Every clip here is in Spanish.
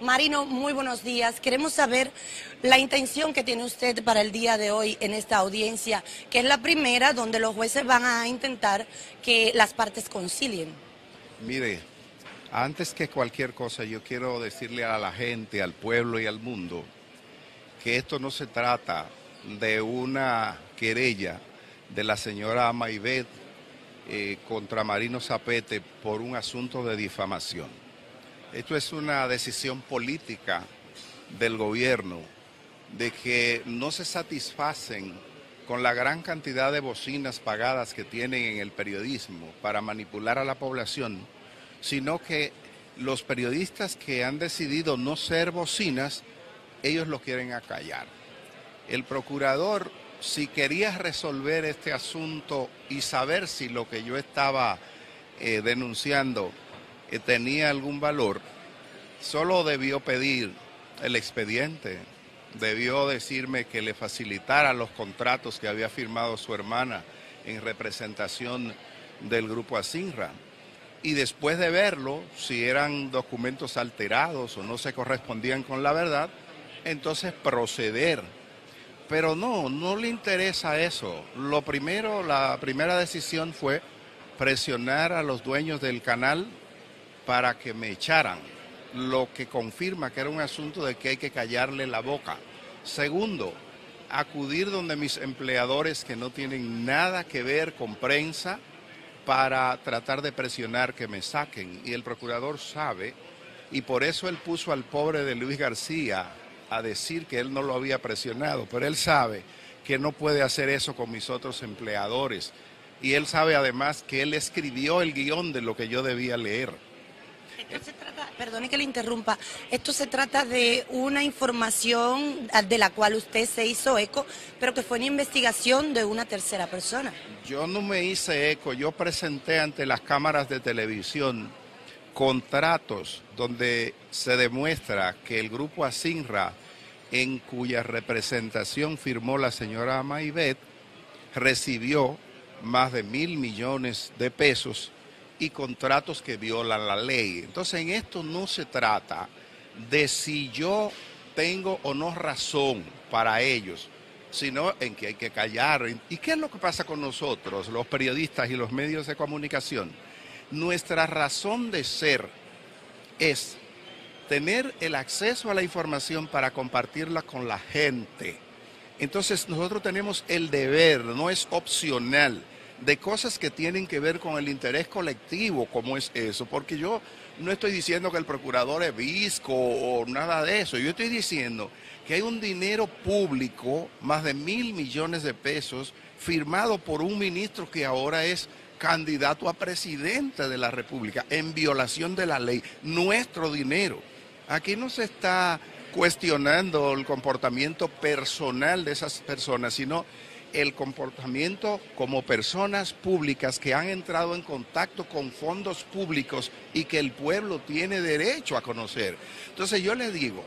Marino, muy buenos días. Queremos saber la intención que tiene usted para el día de hoy en esta audiencia, que es la primera donde los jueces van a intentar que las partes concilien. Mire, antes que cualquier cosa, yo quiero decirle a la gente, al pueblo y al mundo, que esto no se trata de una querella de la señora Maibet eh, contra Marino Zapete por un asunto de difamación. Esto es una decisión política del gobierno de que no se satisfacen con la gran cantidad de bocinas pagadas que tienen en el periodismo para manipular a la población, sino que los periodistas que han decidido no ser bocinas, ellos lo quieren acallar. El procurador, si quería resolver este asunto y saber si lo que yo estaba eh, denunciando tenía algún valor, solo debió pedir el expediente, debió decirme que le facilitara los contratos que había firmado su hermana en representación del grupo Asinra. Y después de verlo, si eran documentos alterados o no se correspondían con la verdad, entonces proceder. Pero no, no le interesa eso. Lo primero, la primera decisión fue presionar a los dueños del canal para que me echaran, lo que confirma que era un asunto de que hay que callarle la boca. Segundo, acudir donde mis empleadores que no tienen nada que ver con prensa para tratar de presionar que me saquen. Y el procurador sabe, y por eso él puso al pobre de Luis García a decir que él no lo había presionado, pero él sabe que no puede hacer eso con mis otros empleadores. Y él sabe además que él escribió el guion de lo que yo debía leer. Se trata, perdone que le interrumpa, esto se trata de una información de la cual usted se hizo eco, pero que fue una investigación de una tercera persona. Yo no me hice eco, yo presenté ante las cámaras de televisión contratos donde se demuestra que el grupo Asinra, en cuya representación firmó la señora Maibet, recibió más de mil millones de pesos y contratos que violan la ley. Entonces en esto no se trata de si yo tengo o no razón para ellos, sino en que hay que callar. ¿Y qué es lo que pasa con nosotros, los periodistas y los medios de comunicación? Nuestra razón de ser es tener el acceso a la información para compartirla con la gente. Entonces nosotros tenemos el deber, no es opcional de cosas que tienen que ver con el interés colectivo, como es eso, porque yo no estoy diciendo que el procurador es visco o nada de eso, yo estoy diciendo que hay un dinero público, más de mil millones de pesos, firmado por un ministro que ahora es candidato a presidente de la República, en violación de la ley, nuestro dinero. Aquí no se está cuestionando el comportamiento personal de esas personas, sino el comportamiento como personas públicas que han entrado en contacto con fondos públicos y que el pueblo tiene derecho a conocer. Entonces yo le digo,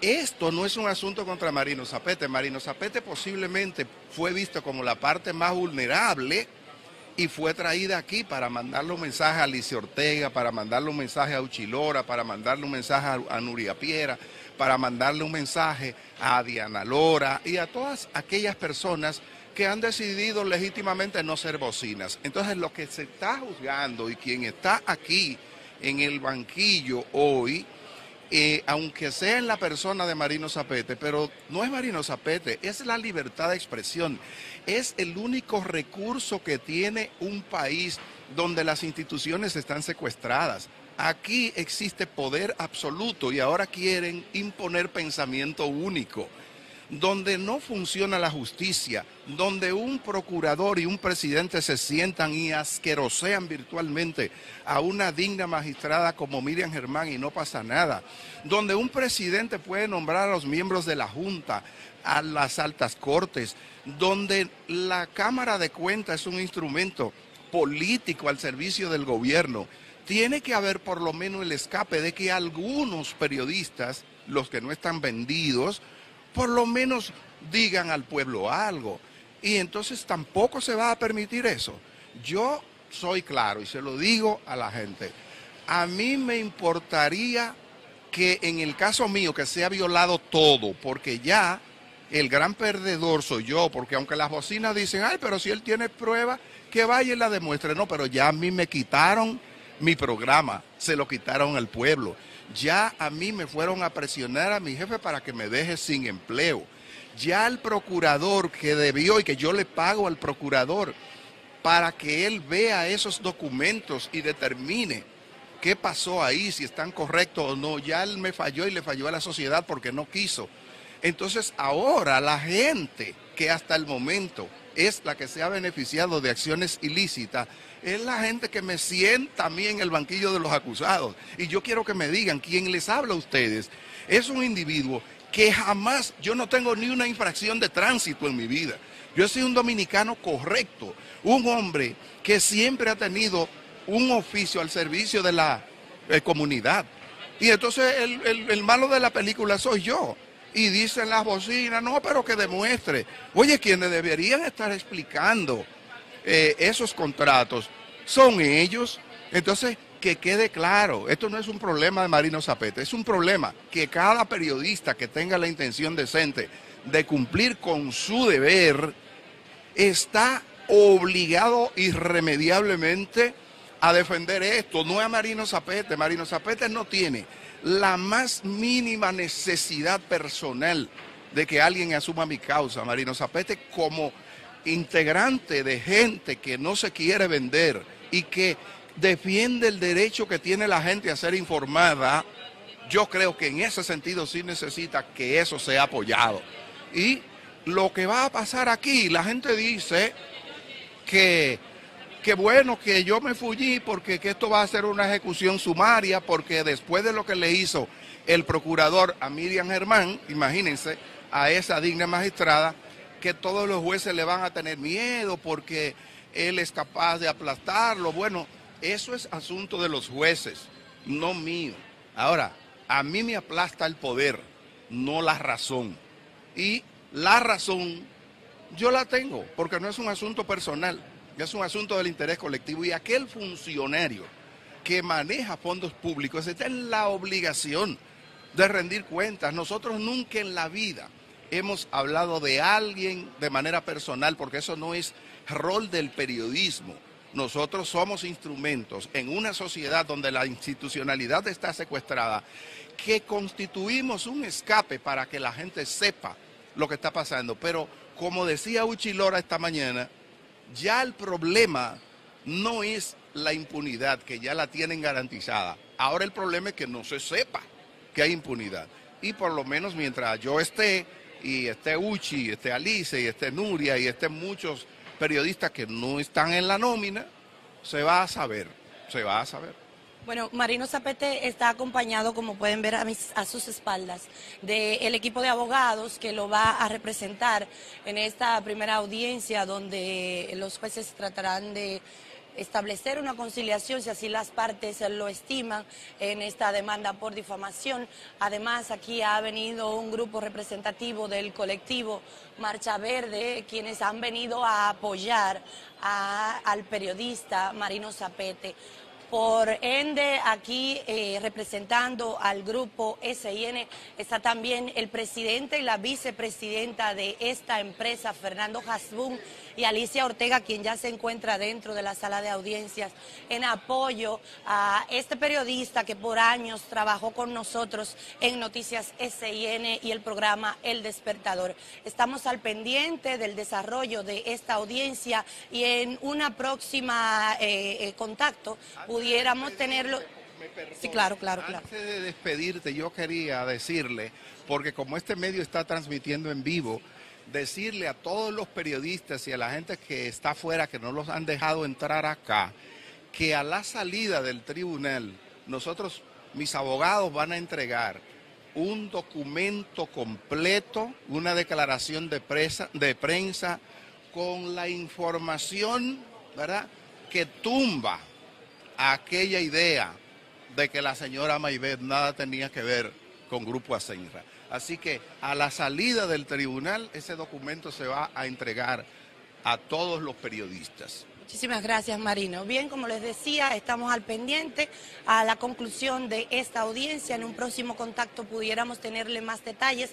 esto no es un asunto contra Marino Zapete. Marino Zapete posiblemente fue visto como la parte más vulnerable y fue traída aquí para mandarle un mensaje a Alicia Ortega, para mandarle un mensaje a Uchilora, para mandarle un mensaje a, Nuria Piera, para mandarle un mensaje a Diana Lora y a todas aquellas personas que han decidido legítimamente no ser bocinas. Entonces lo que se está juzgando y quien está aquí en el banquillo hoy, eh, aunque sea en la persona de Marino Zapete, pero no es Marino Zapete, es la libertad de expresión. Es el único recurso que tiene un país donde las instituciones están secuestradas. Aquí existe poder absoluto y ahora quieren imponer pensamiento único donde no funciona la justicia, donde un procurador y un presidente se sientan y asquerosean virtualmente a una digna magistrada como Miriam Germán y no pasa nada, donde un presidente puede nombrar a los miembros de la Junta, a las altas cortes, donde la Cámara de Cuentas es un instrumento político al servicio del gobierno, tiene que haber por lo menos el escape de que algunos periodistas, los que no están vendidos, por lo menos digan al pueblo algo. Y entonces tampoco se va a permitir eso. Yo soy claro y se lo digo a la gente. A mí me importaría que en el caso mío que se ha violado todo, porque ya el gran perdedor soy yo, porque aunque las bocinas dicen, ay, pero si él tiene prueba, que vaya y la demuestre. No, pero ya a mí me quitaron mi programa, se lo quitaron al pueblo. Ya a mí me fueron a presionar a mi jefe para que me deje sin empleo. Ya el procurador que debió y que yo le pago al procurador para que él vea esos documentos y determine qué pasó ahí, si están correctos o no. Ya él me falló y le falló a la sociedad porque no quiso. Entonces ahora la gente que hasta el momento es la que se ha beneficiado de acciones ilícitas, es la gente que me sienta a mí en el banquillo de los acusados. Y yo quiero que me digan, quién les habla a ustedes es un individuo que jamás, yo no tengo ni una infracción de tránsito en mi vida. Yo soy un dominicano correcto, un hombre que siempre ha tenido un oficio al servicio de la eh, comunidad. Y entonces el malo de la película soy yo y dicen las bocinas, no, pero que demuestre. Oye, quienes deberían estar explicando eh, esos contratos son ellos. Entonces, que quede claro, esto no es un problema de Marino Zapete, es un problema que cada periodista que tenga la intención decente de cumplir con su deber está obligado irremediablemente a defender esto, no es a Marino Zapete. Marino Zapete no tiene la más mínima necesidad personal de que alguien asuma mi causa. Marino Zapete como integrante de gente que no se quiere vender y que defiende el derecho que tiene la gente a ser informada, yo creo que en ese sentido sí necesita que eso sea apoyado. Y lo que va a pasar aquí, la gente dice que Qué bueno que yo me fullí porque que esto va a ser una ejecución sumaria, porque después de lo que le hizo el procurador a Miriam Germán, imagínense, a esa digna magistrada, que todos los jueces le van a tener miedo porque él es capaz de aplastarlo. Bueno, eso es asunto de los jueces, no mío. Ahora, a mí me aplasta el poder, no la razón. Y la razón yo la tengo, porque no es un asunto personal es un asunto del interés colectivo y aquel funcionario que maneja fondos públicos está en la obligación de rendir cuentas. Nosotros nunca en la vida hemos hablado de alguien de manera personal, porque eso no es rol del periodismo. Nosotros somos instrumentos en una sociedad donde la institucionalidad está secuestrada, que constituimos un escape para que la gente sepa lo que está pasando. Pero como decía Uchilora esta mañana, ya el problema no es la impunidad, que ya la tienen garantizada. Ahora el problema es que no se sepa que hay impunidad. Y por lo menos mientras yo esté, y esté Uchi, esté Alice, y esté Nuria, y estén muchos periodistas que no están en la nómina, se va a saber, se va a saber. Bueno, Marino Zapete está acompañado, como pueden ver a, a sus espaldas, del equipo de abogados que lo va a representar en esta primera audiencia donde los jueces tratarán de establecer una conciliación si así las partes lo estiman en esta demanda por difamación. Además, aquí ha venido un grupo representativo del colectivo Marcha Verde, quienes han venido a apoyar al periodista Marino Zapete. Por ende, aquí eh, representando al grupo SIN está también el presidente y la vicepresidenta de esta empresa, Fernando Hasbun, y Alicia Ortega, quien ya se encuentra dentro de la sala de audiencias, en apoyo a este periodista que por años trabajó con nosotros en Noticias SIN y el programa El Despertador. Estamos al pendiente del desarrollo de esta audiencia y en una próxima eh, eh, contacto pudiéramos tenerlo. Sí, claro, claro, claro. Antes de despedirte, yo quería decirle, porque como este medio está transmitiendo en vivo, decirle a todos los periodistas y a la gente que está afuera, que no los han dejado entrar acá, que a la salida del tribunal, nosotros, mis abogados, van a entregar un documento completo, una declaración de, prensa con la información, ¿verdad?, que tumba aquella idea de que la señora Maibet nada tenía que ver con Grupo Asenra. Así que a la salida del tribunal ese documento se va a entregar a todos los periodistas. Muchísimas gracias, Marino. Bien, como les decía, estamos al pendiente a la conclusión de esta audiencia. En un próximo contacto pudiéramos tenerle más detalles.